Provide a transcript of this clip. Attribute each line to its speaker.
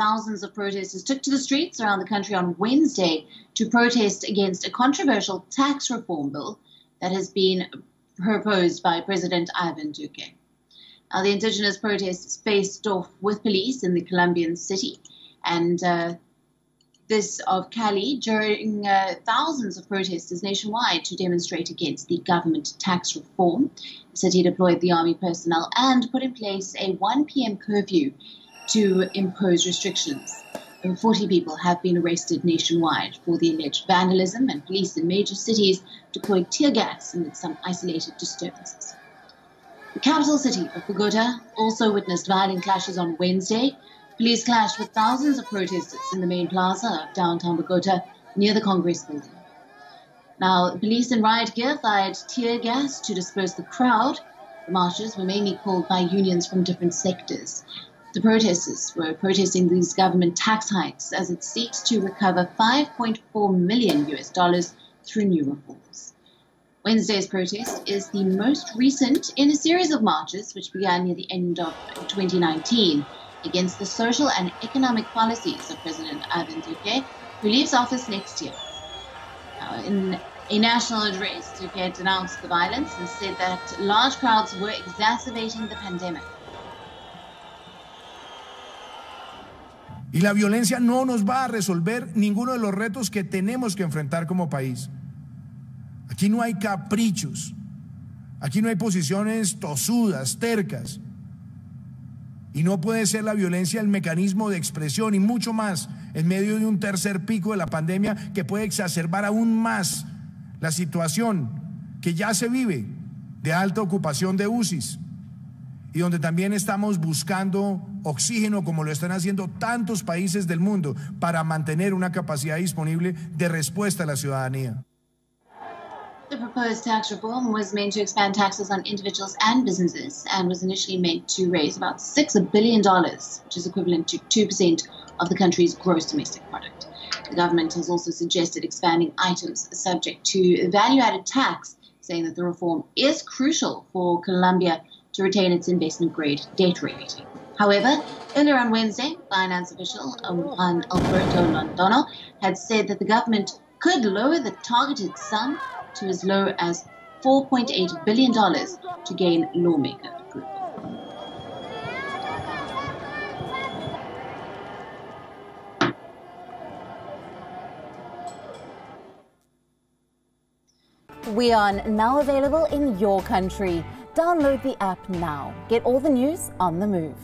Speaker 1: thousands of protesters took to the streets around the country on Wednesday to protest against a controversial tax reform bill that has been proposed by President Ivan Duque. Now, the indigenous protesters faced off with police in the Colombian city and uh, this of Cali during uh, thousands of protesters nationwide to demonstrate against the government tax reform. The city deployed the army personnel and put in place a 1 p.m. curfew to impose restrictions. Over 40 people have been arrested nationwide for the alleged vandalism, and police in major cities deployed tear gas amid some isolated disturbances. The capital city of Bogota also witnessed violent clashes on Wednesday. Police clashed with thousands of protesters in the main plaza of downtown Bogota near the Congress building. Now, police in riot gear fired tear gas to disperse the crowd. The marches were mainly called by unions from different sectors. The protesters were protesting these government tax hikes as it seeks to recover 5.4 million US dollars through new reforms. Wednesday's protest is the most recent in a series of marches which began near the end of 2019 against the social and economic policies of President Ivan Duque, who leaves office next year. Now, in a national address, Duque denounced the violence and said that large crowds were exacerbating the pandemic.
Speaker 2: Y la violencia no nos va a resolver ninguno de los retos que tenemos que enfrentar como país. Aquí no hay caprichos, aquí no hay posiciones tosudas, tercas. Y no puede ser la violencia el mecanismo de expresión y mucho más en medio de un tercer pico de la pandemia que puede exacerbar aún más la situación que ya se vive de alta ocupación de UCIs y donde también estamos buscando oxígeno como lo están haciendo tantos países del mundo para mantener una capacidad disponible de respuesta a la ciudadanía.
Speaker 1: The proposed tax reform was meant to expand taxes on individuals and businesses and was initially meant to raise about $6 billion, which is equivalent to 2% of the country's gross domestic product. The government has also suggested expanding items subject to value added tax, saying that the reform is crucial for Colombia to retain its investment grade debt rating. However, earlier on Wednesday, finance official um, Juan Alberto Londono had said that the government could lower the targeted sum to as low as $4.8 billion to gain lawmaker approval.
Speaker 3: We are now available in your country. Download the app now. Get all the news on the move.